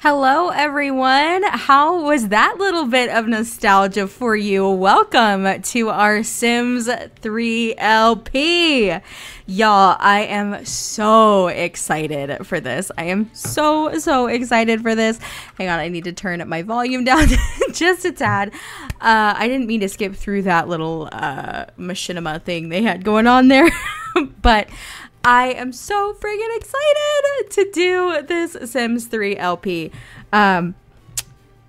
Hello, everyone. How was that little bit of nostalgia for you? Welcome to our Sims 3 LP. Y'all, I am so excited for this. I am so, so excited for this. Hang on, I need to turn my volume down just a tad. Uh, I didn't mean to skip through that little uh, machinima thing they had going on there, but I am so freaking excited to do this Sims 3 LP. Um,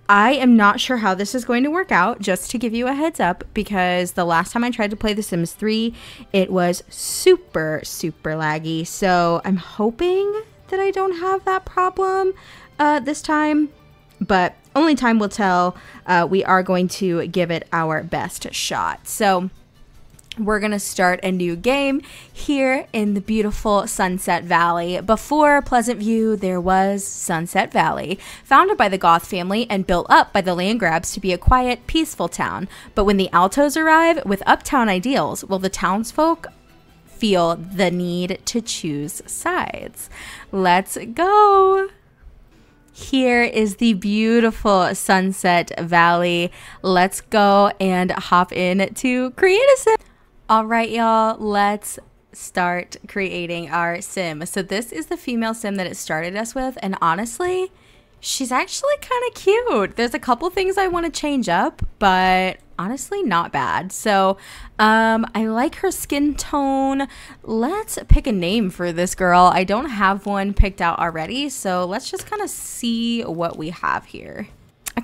I am not sure how this is going to work out, just to give you a heads up, because the last time I tried to play The Sims 3, it was super, super laggy. So I'm hoping that I don't have that problem uh, this time, but only time will tell. Uh, we are going to give it our best shot. So we're going to start a new game here in the beautiful Sunset Valley. Before Pleasant View, there was Sunset Valley, founded by the Goth family and built up by the Landgraabs to be a quiet, peaceful town. But when the Altos arrive with uptown ideals, will the townsfolk feel the need to choose sides? Let's go! Here is the beautiful Sunset Valley. Let's go and hop in to create a sim. All right, y'all, let's start creating our sim. So this is the female sim that it started us with. And honestly, she's actually kind of cute. There's a couple things I want to change up, but honestly not bad. So um, I like her skin tone. Let's pick a name for this girl. I don't have one picked out already. So let's just kind of see what we have here.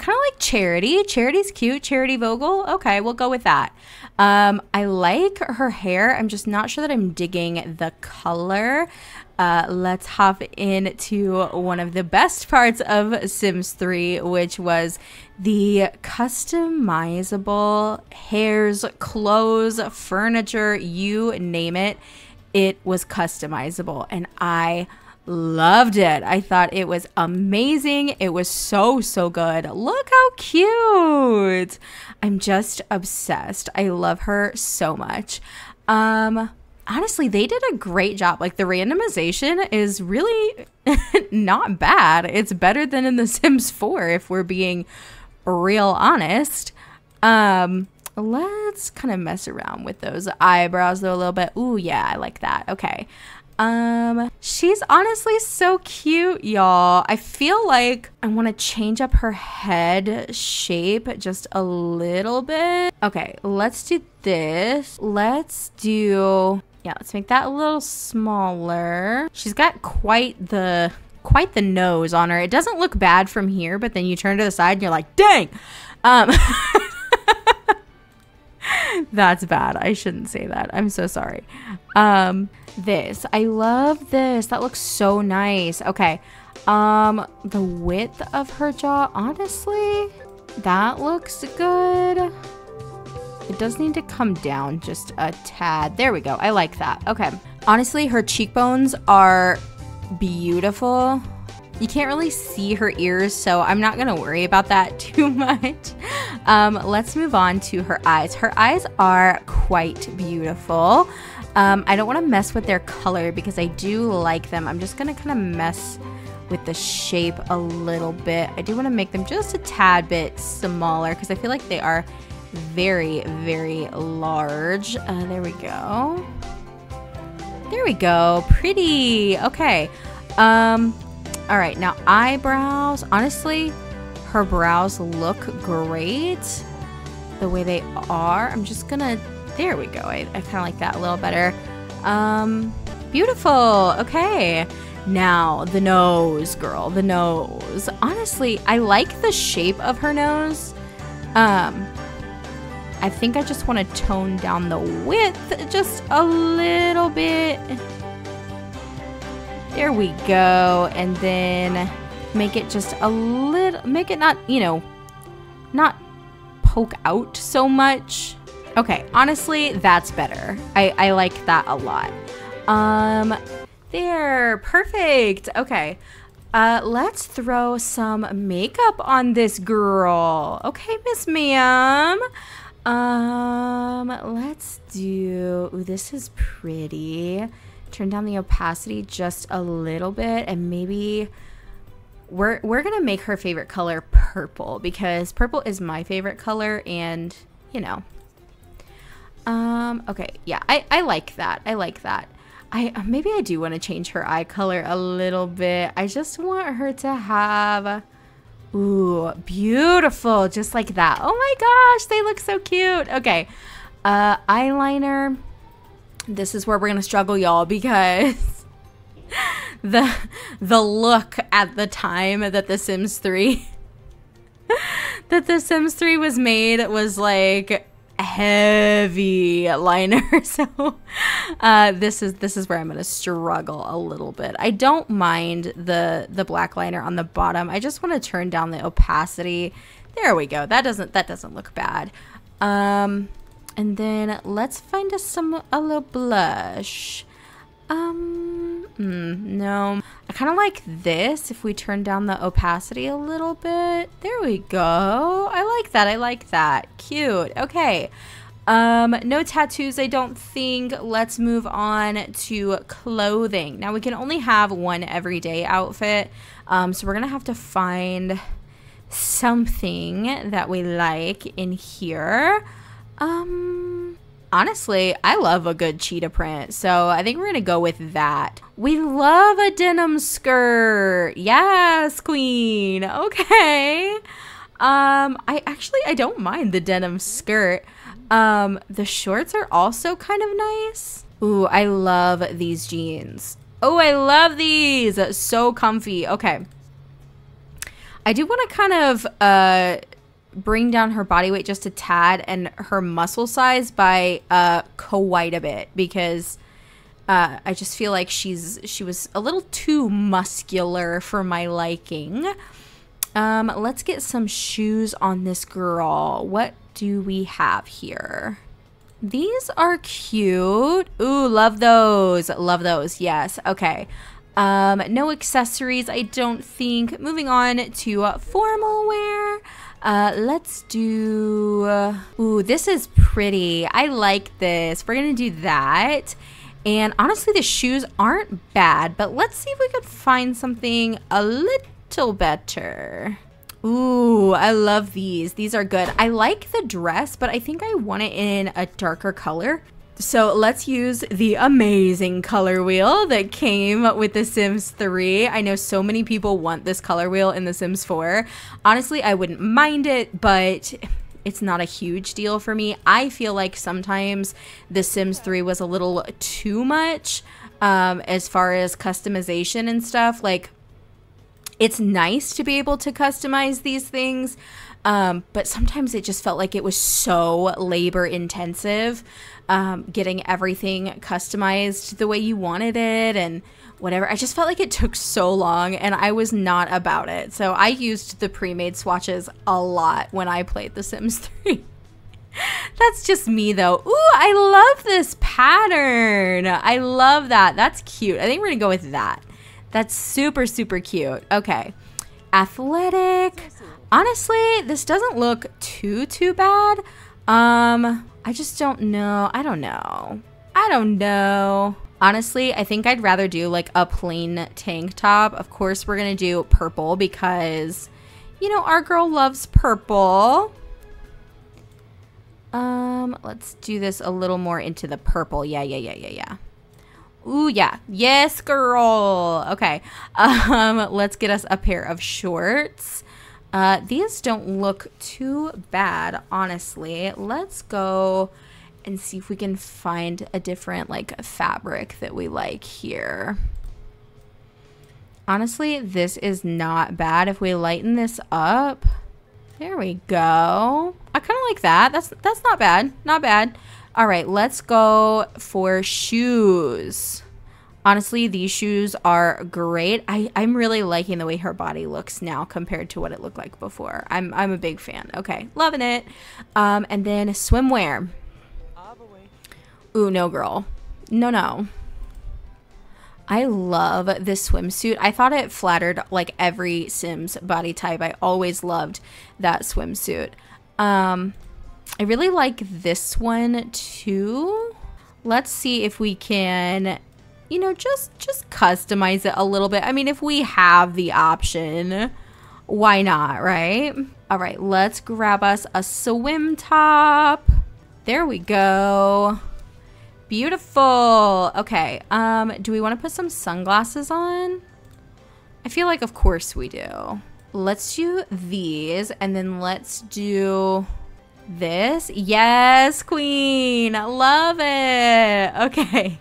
Kind of like Charity. Charity's cute. Charity Vogel. Okay, we'll go with that. Um, I like her hair. I'm just not sure that I'm digging the color. Uh, let's hop into one of the best parts of Sims 3, which was the customizable hairs, clothes, furniture, you name it. It was customizable, and I loved it. I thought it was amazing. It was so, so good. Look how cute. I'm just obsessed. I love her so much. Um, honestly, they did a great job. Like the randomization is really not bad. It's better than in The Sims 4 if we're being real honest. Um, let's kind of mess around with those eyebrows though a little bit. Ooh, yeah, I like that. Okay. Um, she's honestly so cute, y'all. I feel like I want to change up her head shape just a little bit. Okay, let's do this. Let's do, yeah, let's make that a little smaller. She's got quite the, quite the nose on her. It doesn't look bad from here, but then you turn to the side and you're like, dang. Um, that's bad. I shouldn't say that. I'm so sorry. Um, this. I love this. That looks so nice. Okay. Um, the width of her jaw, honestly, that looks good. It does need to come down just a tad. There we go. I like that. Okay. Honestly, her cheekbones are beautiful. You can't really see her ears, so I'm not to worry about that too much. Um, let's move on to her eyes. Her eyes are quite beautiful. Um, I don't want to mess with their color because I do like them. I'm just to kind of mess with the shape a little bit. I do want to make them just a tad bit smaller because I feel like they are very, very large. Uh, there we go. There we go. Pretty. Okay. Um, all right. Now, eyebrows. Honestly, her brows look great the way they are. I'm just to there we go. I, I kind of like that a little better. Um, beautiful. Okay. Now, the nose, girl. The nose. Honestly, I like the shape of her nose. Um, I think I just want to tone down the width just a little bit. There we go. And then make it just a little, make it not, you know, not poke out so much. Okay, honestly, that's better. I, I like that a lot. Um, there, perfect. Okay, uh, let's throw some makeup on this girl. Okay, Miss Ma'am. Um, let's do, ooh, this is pretty. Turn down the opacity just a little bit and maybe, we're we're gonna make her favorite color purple because purple is my favorite color and you know. Um okay yeah i i like that i like that. I maybe i do want to change her eye color a little bit. I just want her to have ooh beautiful just like that. Oh my gosh they look so cute. Okay uh eyeliner this is where we're gonna struggle y'all because the the look at the time that The Sims 3 that The Sims 3 was made was like heavy liner. So uh, this is this is where i'm gonna struggle a little bit. I don't mind the the black liner on the bottom. I just want to turn down the opacity. There we go. That doesn't that doesn't look bad. Um and then let's find us some a little blush um, mm, no. I kind of like this if we turn down the opacity a little bit. There we go. I like that. I like that. Cute. Okay. Um, no tattoos, I don't think. Let's move on to clothing. Now, we can only have one everyday outfit. Um, so we're going to have to find something that we like in here. Um, honestly, I love a good cheetah print. So I think we're to go with that. We love a denim skirt. Yes, queen. Okay. Um, I actually, I don't mind the denim skirt. Um, the shorts are also kind of nice. Ooh, I love these jeans. Oh, I love these. So comfy. Okay. I do want to kind of uh bring down her body weight just a tad and her muscle size by uh, quite a bit because uh, I just feel like she's she was a little too muscular for my liking. Um, let's get some shoes on this girl. What do we have here? These are cute. Ooh, love those. Love those. Yes. Okay. Um, no accessories, I don't think. Moving on to uh, formal wear. Uh, let's do. Uh, ooh, this is pretty. I like this. We're gonna do that. And honestly, the shoes aren't bad, but let's see if we could find something a little better. Ooh, I love these. These are good. I like the dress, but I think I want it in a darker color. So let's use the amazing color wheel that came with The Sims 3. I know so many people want this color wheel in The Sims 4. Honestly, I wouldn't mind it, but it's not a huge deal for me. I feel like sometimes The Sims 3 was a little too much um, as far as customization and stuff. Like, it's nice to be able to customize these things, um, but sometimes it just felt like it was so labor intensive um, getting everything customized the way you wanted it and whatever. I just felt like it took so long and I was not about it. So I used the pre made swatches a lot when I played The Sims 3. That's just me though. Ooh, I love this pattern. I love that. That's cute. I think we're going to go with that. That's super, super cute. Okay. Athletic. Honestly, this doesn't look too, too bad. Um, I just don't know. I don't know. I don't know. Honestly, I think I'd rather do like a plain tank top. Of course, we're going to do purple because, you know, our girl loves purple. Um, let's do this a little more into the purple. Yeah, yeah, yeah, yeah, yeah. Ooh, yeah. Yes, girl. Okay. Um, let's get us a pair of shorts. Uh, these don't look too bad, honestly. Let's go and see if we can find a different like fabric that we like here. Honestly, this is not bad. If we lighten this up, there we go. I kind of like that. That's that's not bad. Not bad. All right, let's go for shoes. Honestly, these shoes are great. I, I'm really liking the way her body looks now compared to what it looked like before. I'm, I'm a big fan. Okay, loving it. Um, and then swimwear. Ooh, no, girl. No, no. I love this swimsuit. I thought it flattered like every Sims body type. I always loved that swimsuit. Um, I really like this one too. Let's see if we can you know, just just customize it a little bit. I mean, if we have the option, why not, right? All right, let's grab us a swim top. There we go. Beautiful. Okay, um, do we want to put some sunglasses on? I feel like of course we do. Let's do these and then let's do this. Yes, queen. Love it. Okay.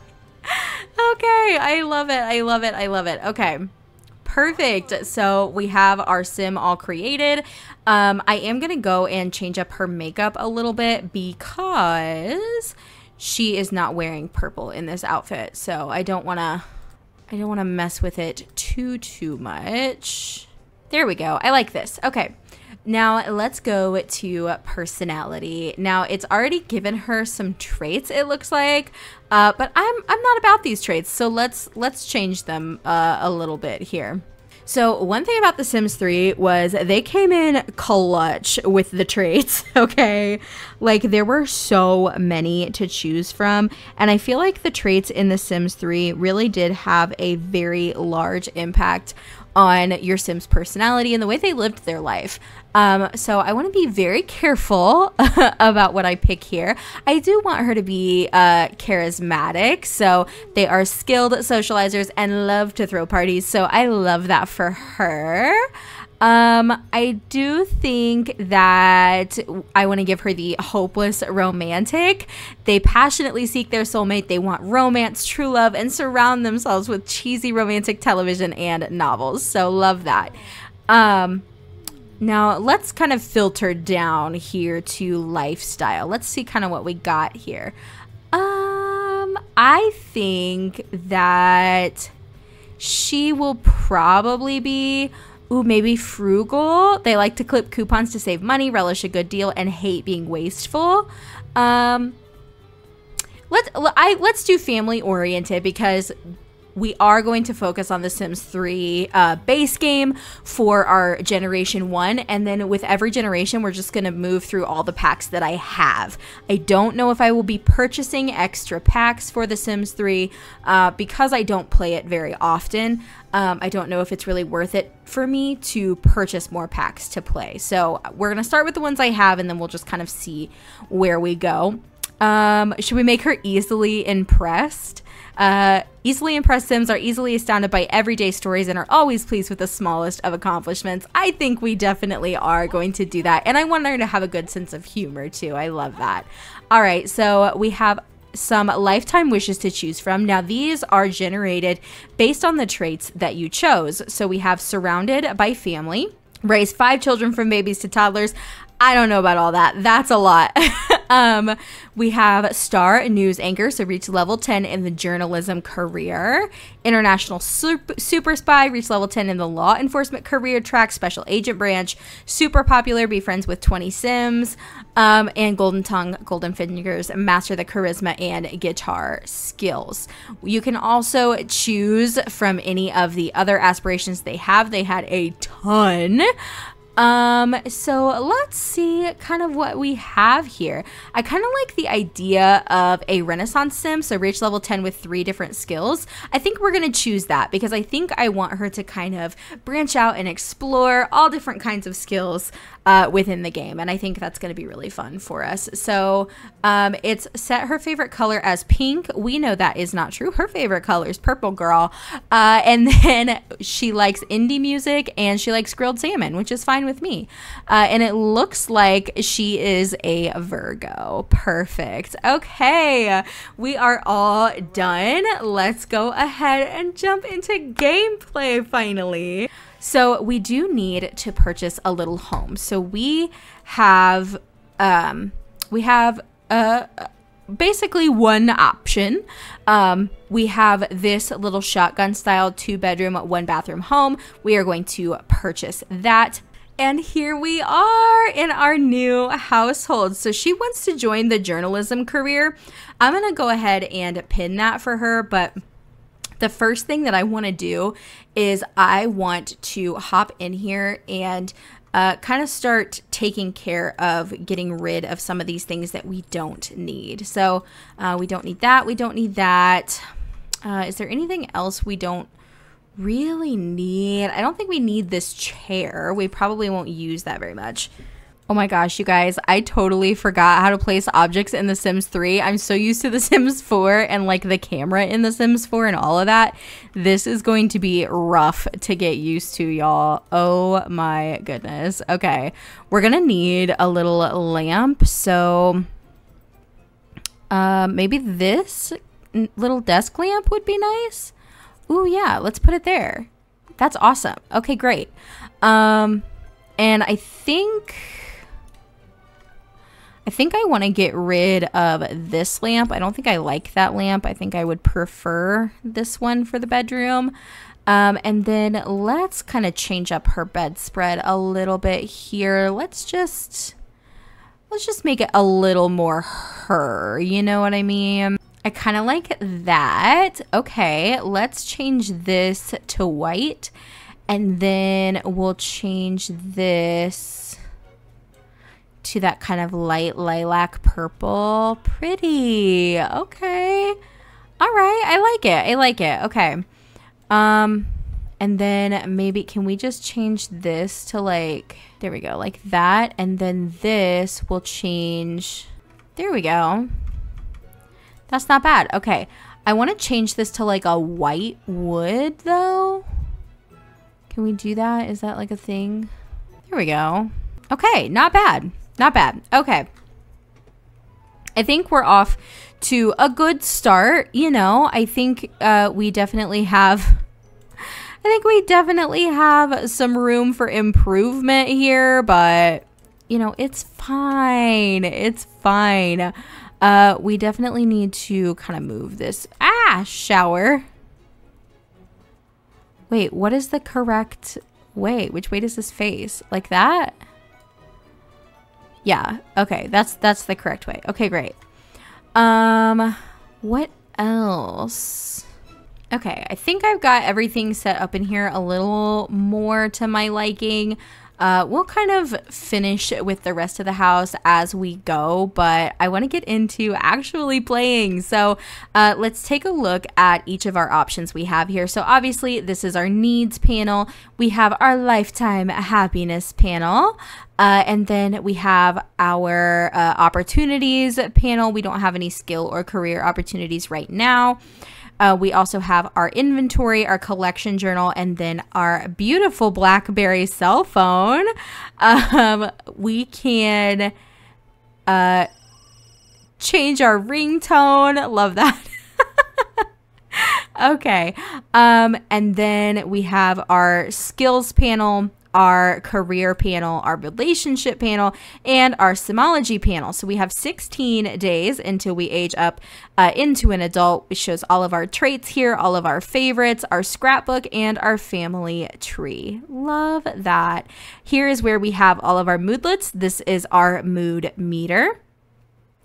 Okay, I love it. I love it. I love it. Okay. Perfect. So we have our sim all created. Um, I am going to go and change up her makeup a little bit because she is not wearing purple in this outfit. So I don't want to I don't want to mess with it too too much. There we go. I like this. Okay. Now let's go to personality. Now it's already given her some traits. It looks like, uh, but I'm I'm not about these traits. So let's let's change them uh, a little bit here. So one thing about The Sims 3 was they came in clutch with the traits, okay? Like there were so many to choose from, and I feel like the traits in The Sims 3 really did have a very large impact on your Sims personality and the way they lived their life. Um, so I want to be very careful about what I pick here. I do want her to be uh, charismatic. So they are skilled socializers and love to throw parties. So I love that for her. Um, I do think that I want to give her the hopeless romantic. They passionately seek their soulmate. They want romance, true love, and surround themselves with cheesy romantic television and novels. So love that. Um, now let's kind of filter down here to lifestyle. Let's see kind of what we got here. Um, I think that she will probably be ooh, maybe frugal. They like to clip coupons to save money, relish a good deal, and hate being wasteful. Um, let's I let's do family oriented because we are going to focus on the Sims 3 uh, base game for our generation one. And then with every generation, we're just going to move through all the packs that I have. I don't know if I will be purchasing extra packs for the Sims 3 uh, because I don't play it very often. Um, I don't know if it's really worth it for me to purchase more packs to play. So we're going to start with the ones I have and then we'll just kind of see where we go. Um, should we make her easily impressed? Uh, easily impressed Sims are easily astounded by everyday stories and are always pleased with the smallest of accomplishments. I think we definitely are going to do that. And I want her to have a good sense of humor too. I love that. All right, so we have some lifetime wishes to choose from. Now, these are generated based on the traits that you chose. So we have surrounded by family, raise five children from babies to toddlers. I don't know about all that. That's a lot. um, we have star news anchor, so reach level 10 in the journalism career. International super, super spy, reach level 10 in the law enforcement career track, special agent branch. Super popular, be friends with 20 Sims. Um, and Golden Tongue, Golden Fingers, master the charisma and guitar skills. You can also choose from any of the other aspirations they have. They had a ton. Um, so let's see kind of what we have here. I kind of like the idea of a Renaissance sim, so reach level 10 with three different skills. I think we're going to choose that because I think I want her to kind of branch out and explore all different kinds of skills uh, within the game. And I think that's going to be really fun for us. So um, it's set her favorite color as pink. We know that is not true. Her favorite color is purple girl. Uh, and then she likes indie music and she likes grilled salmon, which is fine with me. Uh, and it looks like she is a Virgo. Perfect. Okay, we are all done. Let's go ahead and jump into gameplay finally. So we do need to purchase a little home. So we have um, we have a basically one option. Um, we have this little shotgun style two bedroom, one bathroom home. We are going to purchase that. And here we are in our new household. So she wants to join the journalism career. I'm going to go ahead and pin that for her, but the first thing that I want to do is I want to hop in here and uh, kind of start taking care of getting rid of some of these things that we don't need. So uh, we don't need that. We don't need that. Uh, is there anything else we don't really need? I don't think we need this chair. We probably won't use that very much. Oh my gosh, you guys, I totally forgot how to place objects in The Sims 3. I'm so used to The Sims 4 and like the camera in The Sims 4 and all of that. This is going to be rough to get used to, y'all. Oh my goodness. Okay, we're gonna need a little lamp. So uh, maybe this little desk lamp would be nice. Ooh, yeah, let's put it there. That's awesome. Okay, great. Um, and I think I think I want to get rid of this lamp. I don't think I like that lamp. I think I would prefer this one for the bedroom. Um, and then let's kind of change up her bedspread a little bit here. Let's just, let's just make it a little more her. You know what I mean? I kind of like that. Okay, let's change this to white. And then we'll change this to that kind of light lilac purple. Pretty. Okay. All right. I like it. I like it. Okay. Um and then maybe can we just change this to like there we go, like that and then this will change There we go. That's not bad. Okay. I want to change this to like a white wood though. Can we do that? Is that like a thing? There we go. Okay, not bad. Not bad. Okay. I think we're off to a good start. You know, I think uh, we definitely have. I think we definitely have some room for improvement here, but you know, it's fine. It's fine. Uh, we definitely need to kind of move this. Ah, shower. Wait, what is the correct way? Which way does this face? Like that? Yeah. Okay. That's that's the correct way. Okay, great. Um what else? Okay, I think I've got everything set up in here a little more to my liking. Uh, we'll kind of finish with the rest of the house as we go, but I want to get into actually playing. So uh, let's take a look at each of our options we have here. So obviously, this is our needs panel. We have our lifetime happiness panel. Uh, and then we have our uh, opportunities panel. We don't have any skill or career opportunities right now. Uh, we also have our inventory, our collection journal, and then our beautiful BlackBerry cell phone. Um, we can uh, change our ringtone. Love that. okay. Um, and then we have our skills panel our career panel, our relationship panel, and our simology panel. So we have 16 days until we age up uh, into an adult, which shows all of our traits here, all of our favorites, our scrapbook, and our family tree. Love that. Here is where we have all of our moodlets. This is our mood meter.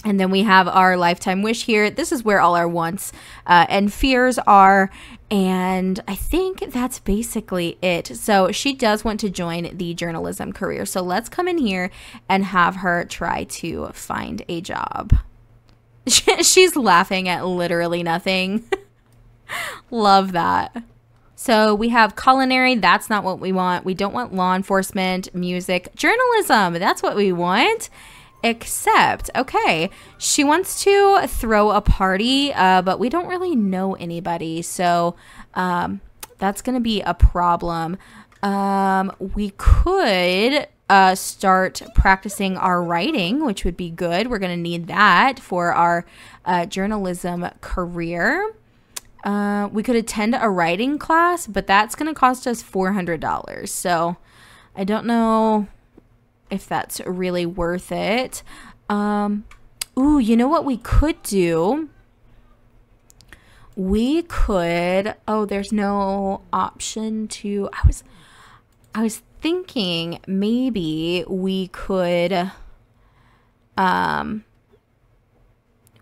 And then we have our lifetime wish here. This is where all our wants uh, and fears are. And I think that's basically it. So she does want to join the journalism career. So let's come in here and have her try to find a job. She's laughing at literally nothing. Love that. So we have culinary, that's not what we want. We don't want law enforcement, music, journalism, that's what we want. Except, okay, she wants to throw a party, uh, but we don't really know anybody. So um, that's going to be a problem. Um, we could uh, start practicing our writing, which would be good. We're going to need that for our uh, journalism career. Uh, we could attend a writing class, but that's going to cost us $400. So I don't know if that's really worth it. Um, ooh, you know what we could do? We could. Oh, there's no option to. I was, I was thinking maybe we could. Um,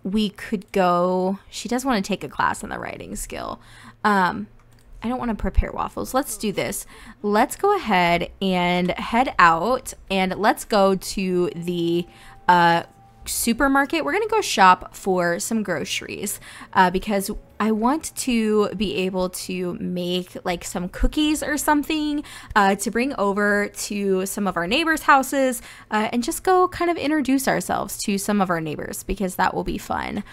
we could go. She does want to take a class on the writing skill. Um, I don't want to prepare waffles. Let's do this. Let's go ahead and head out and let's go to the uh, supermarket. We're going to go shop for some groceries uh, because I want to be able to make like some cookies or something uh, to bring over to some of our neighbors' houses uh, and just go kind of introduce ourselves to some of our neighbors because that will be fun.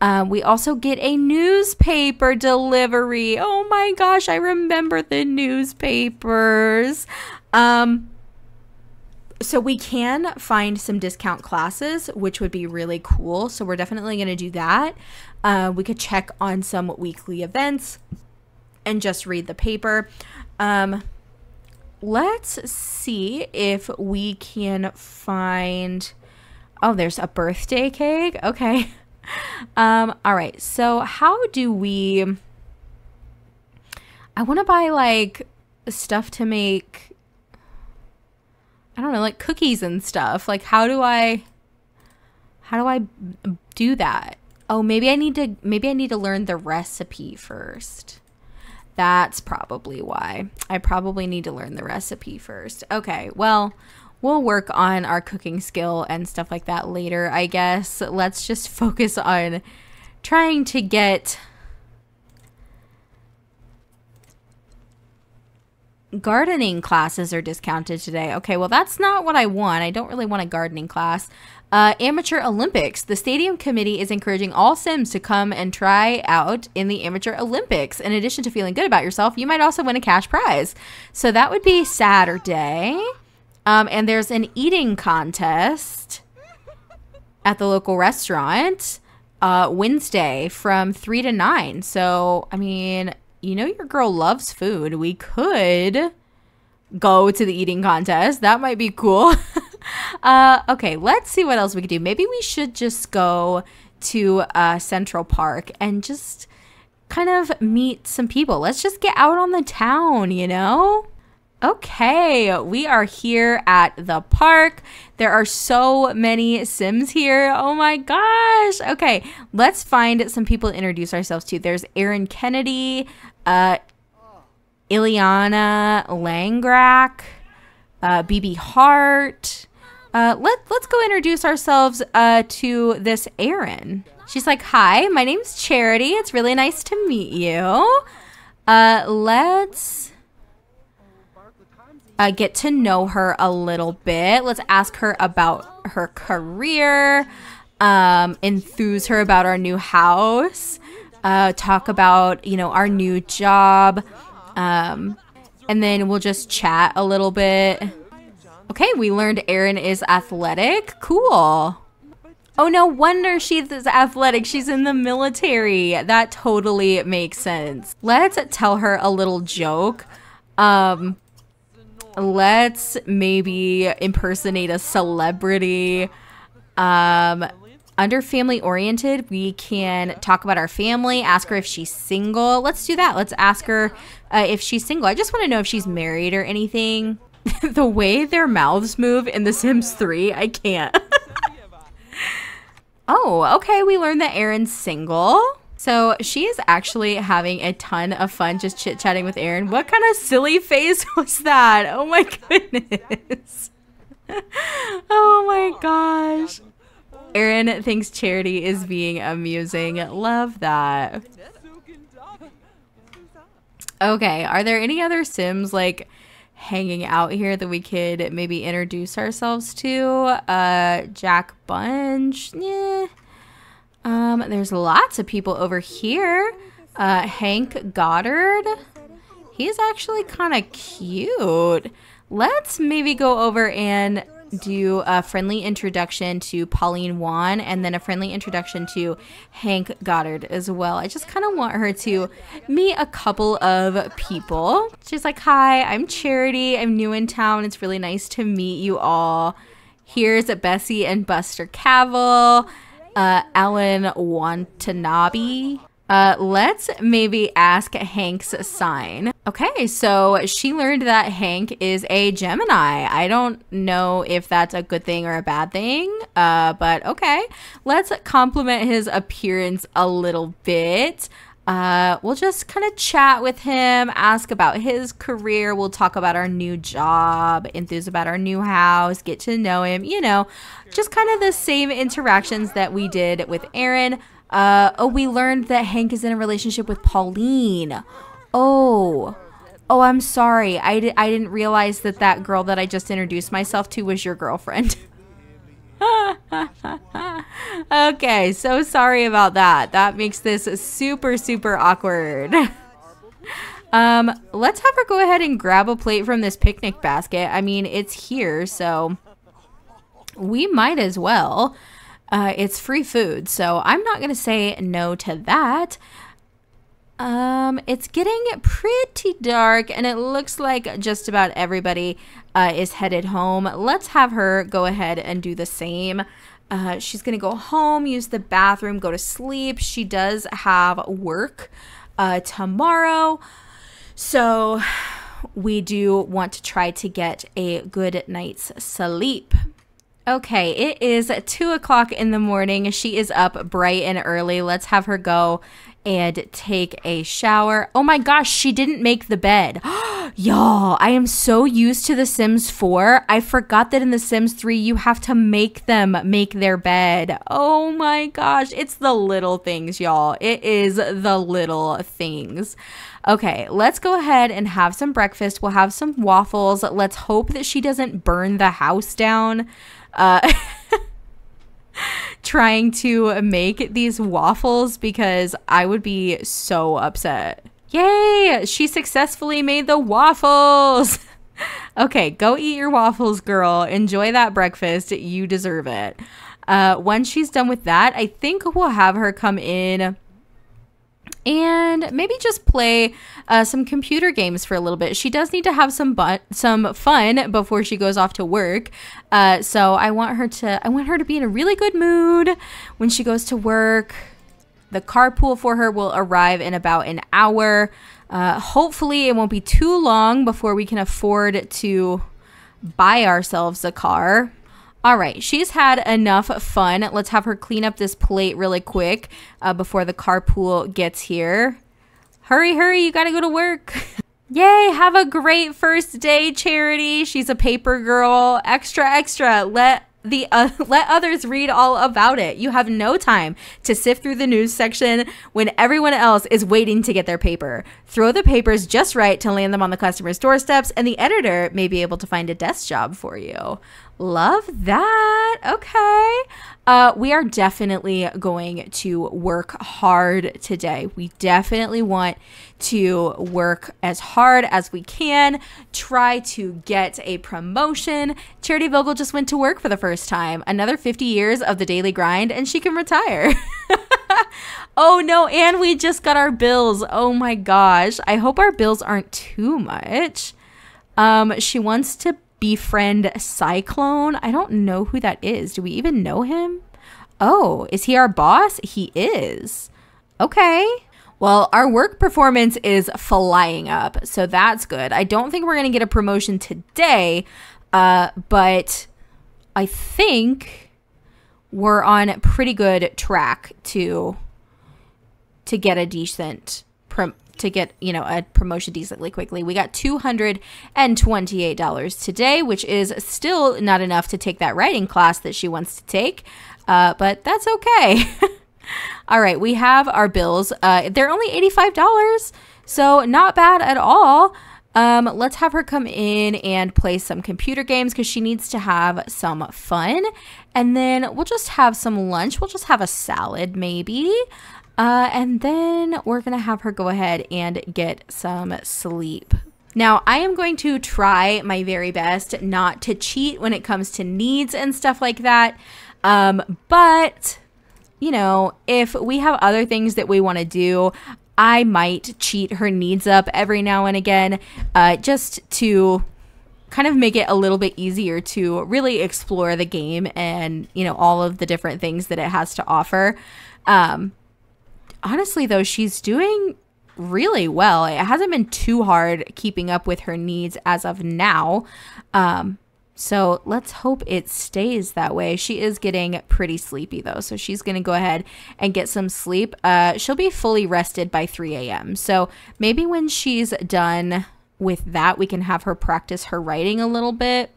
Um, we also get a newspaper delivery. Oh my gosh, I remember the newspapers. Um, so we can find some discount classes, which would be really cool. So we're definitely going to do that. Uh, we could check on some weekly events and just read the paper. Um, let's see if we can find. Oh, there's a birthday cake. Okay. Um, all right. So how do we? I want to buy like stuff to make I don't know, like cookies and stuff. Like how do I how do I do that? Oh, maybe I need to maybe I need to learn the recipe first. That's probably why. I probably need to learn the recipe first. Okay. Well, we'll work on our cooking skill and stuff like that later, I guess. Let's just focus on trying to get gardening classes are discounted today. Okay, well, that's not what I want. I don't really want a gardening class. Uh, Amateur Olympics. The stadium committee is encouraging all Sims to come and try out in the Amateur Olympics. In addition to feeling good about yourself, you might also win a cash prize. So that would be Saturday. Um, and there's an eating contest at the local restaurant uh, Wednesday from 3 to 9. So, I mean, you know your girl loves food. We could go to the eating contest. That might be cool. uh, okay, let's see what else we could do. Maybe we should just go to uh, Central Park and just kind of meet some people. Let's just get out on the town, you know? Okay, we are here at the park. There are so many Sims here. Oh my gosh. Okay, let's find some people to introduce ourselves to. There's Erin Kennedy, uh, Ileana Langrak, uh, Bebe Hart. Uh, let, let's go introduce ourselves uh, to this Erin. She's like, Hi, my name's Charity. It's really nice to meet you. Uh, let's uh, get to know her a little bit. Let's ask her about her career, um, enthuse her about our new house uh, talk about, you know, our new job. Um, and then we'll just chat a little bit. Okay, we learned Erin is athletic. Cool. Oh, no wonder she's athletic. She's in the military. That totally makes sense. Let's tell her a little joke. Um, let's maybe impersonate a celebrity. Um, under family oriented, we can talk about our family, ask her if she's single. Let's do that. Let's ask her uh, if she's single. I just want to know if she's married or anything. the way their mouths move in The Sims 3, I can't. oh, okay. We learned that Erin's single. So she is actually having a ton of fun just chit chatting with Erin. What kind of silly face was that? Oh my goodness. oh my. Erin thinks Charity is being amusing. Love that. Okay, are there any other Sims like hanging out here that we could maybe introduce ourselves to? Uh, Jack Bunch. Yeah. Um, there's lots of people over here. Uh, Hank Goddard. He's actually kind of cute. Let's maybe go over and do a friendly introduction to Pauline Wan and then a friendly introduction to Hank Goddard as well. I just kind of want her to meet a couple of people. She's like, Hi, I'm Charity. I'm new in town. It's really nice to meet you all. Here's Bessie and Buster Cavill, uh, Alan Watanabe. Uh, let's maybe ask Hank's sign. Okay, so she learned that Hank is a Gemini. I don't know if that's a good thing or a bad thing, uh, but okay. Let's compliment his appearance a little bit. Uh, we'll just kind of chat with him, ask about his career. We'll talk about our new job, enthuse about our new house, get to know him, you know, just kind of the same interactions that we did with Erin. Uh, oh, we learned that Hank is in a relationship with Pauline. Oh, oh, I'm sorry. I, di- I didn't realize that that girl that I just introduced myself to was your girlfriend. okay, so sorry about that. That makes this super, super awkward. um, let's have her go ahead and grab a plate from this picnic basket. I mean, it's here, so we might as well. Uh, it's free food, so I'm not going to say no to that. Um, it's getting pretty dark, and it looks like just about everybody uh, is headed home. Let's have her go ahead and do the same. Uh, she's going to go home, use the bathroom, go to sleep. She does have work uh, tomorrow. So we do want to try to get a good night's sleep. Okay, it is two o'clock in the morning. She is up bright and early. Let's have her go and take a shower. Oh my gosh, she didn't make the bed. Y'all, I am so used to The Sims 4. I forgot that in The Sims 3, you have to make them make their bed. Oh my gosh, it's the little things, y'all. It is the little things. Okay, let's go ahead and have some breakfast. We'll have some waffles. Let's hope that she doesn't burn the house down. Uh, trying to make these waffles because I would be so upset. Yay! She successfully made the waffles! okay, go eat your waffles, girl. Enjoy that breakfast. You deserve it. Uh, once she's done with that, I think we'll have her come in and maybe just play uh, some computer games for a little bit. She does need to have some bu- some fun before she goes off to work. Uh, so I want her to I want her to be in a really good mood when she goes to work. The carpool for her will arrive in about an hour. Uh, hopefully, it won't be too long before we can afford to buy ourselves a car. All right, she's had enough fun. Let's have her clean up this plate really quick uh, before the carpool gets here. Hurry, hurry, you gotta go to work. Yay, have a great first day, Charity. She's a paper girl. Extra, extra. Let the uh, let others read all about it. You have no time to sift through the news section when everyone else is waiting to get their paper. Throw the papers just right to land them on the customer's doorsteps and the editor may be able to find a desk job for you. Love that. Okay. Uh, we are definitely going to work hard today. We definitely want to work as hard as we can, try to get a promotion. Charity Vogel just went to work for the first time. Another 50 years of the daily grind, and she can retire. oh no, and we just got our bills. Oh my gosh. I hope our bills aren't too much. Um, she wants to befriend Cyclone. I don't know who that is. Do we even know him? Oh, is he our boss? He is. Okay. Well, our work performance is flying up, so that's good. I don't think we're going to get a promotion today, uh, but I think we're on a pretty good track to to get a decent prom- to get, you know, a promotion decently quickly. We got $228 today, which is still not enough to take that writing class that she wants to take, uh, but that's okay. all right, we have our bills. Uh, they're only $85, so not bad at all. Um, let's have her come in and play some computer games because she needs to have some fun. And then we'll just have some lunch. We'll just have a salad, maybe. Uh, and then we're going to have her go ahead and get some sleep. Now, I am going to try my very best not to cheat when it comes to needs and stuff like that. Um, but, you know, if we have other things that we want to do, I might cheat her needs up every now and again uh, just to kind of make it a little bit easier to really explore the game and, you know, all of the different things that it has to offer. Um, honestly, though, she's doing really well. It hasn't been too hard keeping up with her needs as of now. Um, So let's hope it stays that way. She is getting pretty sleepy though, so she's gonna go ahead and get some sleep. Uh, she'll be fully rested by 3 a.m. So maybe when she's done with that, we can have her practice her writing a little bit.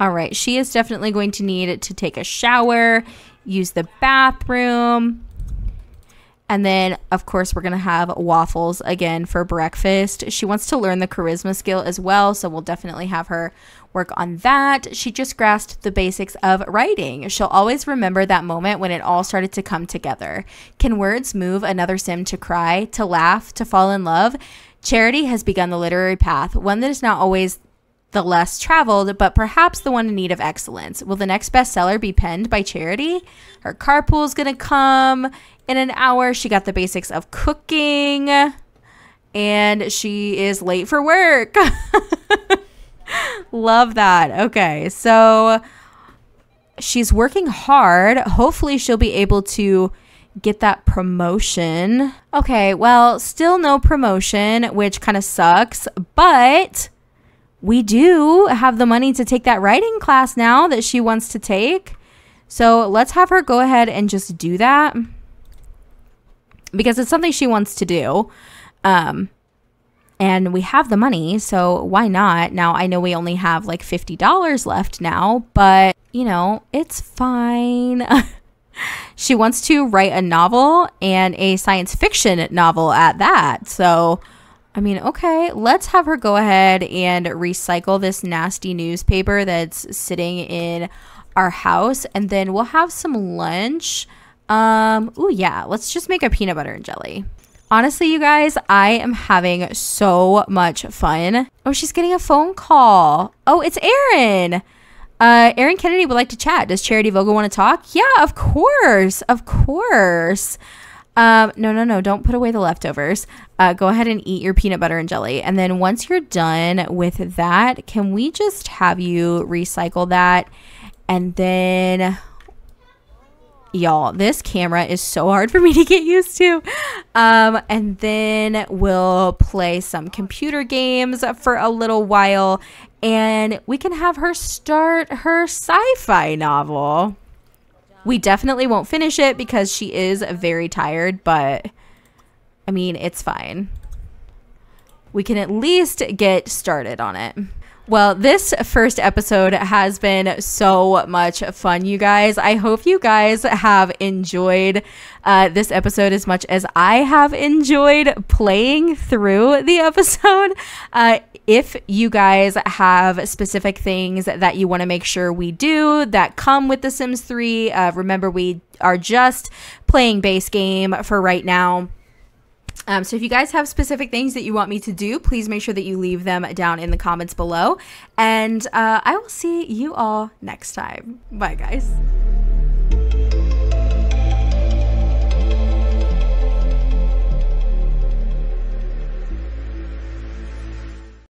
All right, she is definitely going to need to take a shower, use the bathroom, and then, of course, we're going to have waffles again for breakfast. She wants to learn the charisma skill as well, so we'll definitely have her work on that. She just grasped the basics of writing. She'll always remember that moment when it all started to come together. Can words move another sim to cry, to laugh, to fall in love? Charity has begun the literary path, one that is not always the less traveled, but perhaps the one in need of excellence. Will the next bestseller be penned by Charity? Her carpool's gonna come in an hour. She got the basics of cooking and she is late for work. Love that. Okay, so she's working hard. Hopefully, she'll be able to get that promotion. Okay, well, still no promotion, which kind of sucks, but we do have the money to take that writing class now that she wants to take. So let's have her go ahead and just do that because it's something she wants to do. Um, and we have the money, so why not? Now, I know we only have like $50 left now, but you know, it's fine. she wants to write a novel and a science fiction novel at that. So, I mean, okay, let's have her go ahead and recycle this nasty newspaper that's sitting in our house and then we'll have some lunch. Um, oh yeah, let's just make a peanut butter and jelly. Honestly, you guys, I am having so much fun. Oh, she's getting a phone call. Oh, it's Erin. Uh, Erin Kennedy would like to chat. Does Charity Vogel want to talk? Yeah, of course. Of course. Um, no, no, no. Don't put away the leftovers. Uh, go ahead and eat your peanut butter and jelly. And then once you're done with that, can we just have you recycle that? And then y'all this camera is so hard for me to get used to um, and then we'll play some computer games for a little while and we can have her start her sci-fi novel we definitely won't finish it because she is very tired but i mean it's fine we can at least get started on it well, this first episode has been so much fun, you guys. I hope you guys have enjoyed uh, this episode as much as I have enjoyed playing through the episode. Uh, if you guys have specific things that you want to make sure we do that come with The Sims 3, uh, remember we are just playing base game for right now. Um, so if you guys have specific things that you want me to do, please make sure that you leave them down in the comments below. And uh, I will see you all next time. Bye, guys.